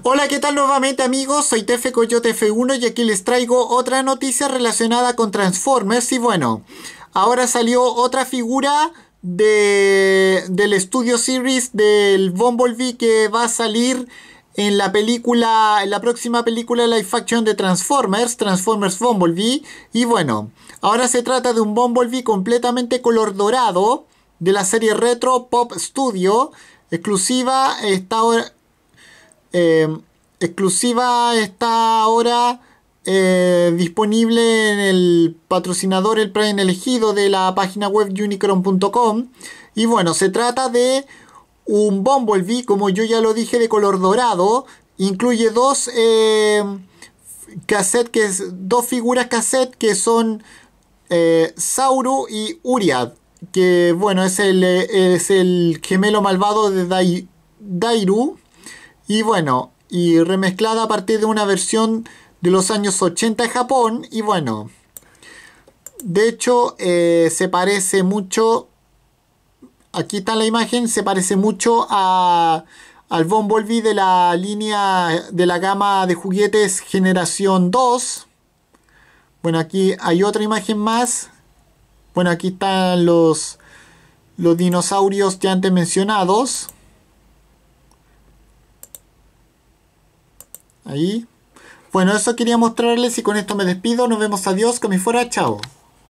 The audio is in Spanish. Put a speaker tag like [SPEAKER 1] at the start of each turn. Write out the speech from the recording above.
[SPEAKER 1] Hola, ¿qué tal nuevamente amigos? Soy Tefe Coyote F1 y aquí les traigo otra noticia relacionada con Transformers y bueno, ahora salió otra figura de, del Studio Series del Bumblebee que va a salir en la película, en la próxima película live action de Transformers, Transformers Bumblebee. Y bueno, ahora se trata de un Bumblebee completamente color dorado de la serie Retro Pop Studio, exclusiva, está eh, exclusiva está ahora eh, disponible en el patrocinador, el plan elegido de la página web unicron.com. Y bueno, se trata de un Bumblebee, como yo ya lo dije, de color dorado. Incluye dos eh, que es, dos figuras cassette que son eh, Sauru y Uriad. Que bueno, es el, es el gemelo malvado de Dairu. Y bueno, y remezclada a partir de una versión de los años 80 en Japón. Y bueno, de hecho, eh, se parece mucho aquí está la imagen, se parece mucho a, al Bumblebee de la línea de la gama de juguetes generación 2. Bueno, aquí hay otra imagen más. Bueno, aquí están los, los dinosaurios ya antes mencionados. Ahí. Bueno, eso quería mostrarles y con esto me despido. Nos vemos. Adiós. Que me fuera. Chao.